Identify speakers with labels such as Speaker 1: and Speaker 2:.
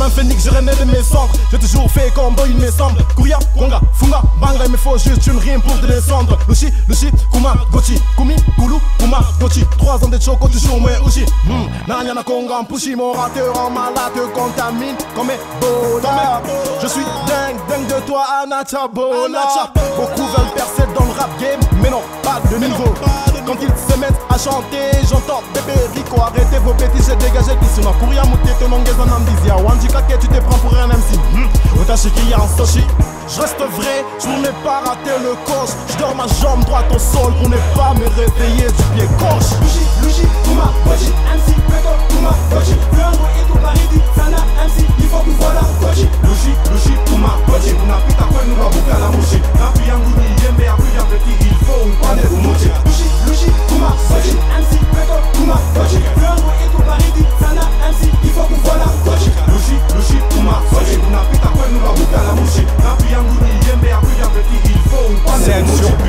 Speaker 1: Comme un phénix, je de mes cendres. J'ai toujours fait comme il me semble. Kouria, Konga, Funga, Banga, il me faut juste une rime pour te descendre. Lushi, Lushi, Kuma, Gochi, Kumi, Kulu, Kuma, Gochi. Trois ans de choco, toujours moi, Ushi. Hmm, Nanya na Konga, Pushi, mon rateur en malade te contamine comme Ebola. Je suis dingue, dingue de toi, Anachabola. Beaucoup veulent percer dans le rap game, mais non, pas de niveau. Quand ils se mettent à chanter, j'entends bébé Rico, arrêtez vos bêtises, j'ai dégagé ici. Ma courir te manguez tu te prends pour un MC hmm. Otashiki en Soshi Je reste vrai, je ne vais pas rater le coche. Je dors ma jambe droite au sol pour ne pas me réveiller du pied gauche. Luigi,
Speaker 2: Luigi, Touma, Koji, MC, Pego, Touma, Koji Le Android, Maridi, Sana, MC, il faut que voilà Koji,
Speaker 1: Luigi, Luigi, Inception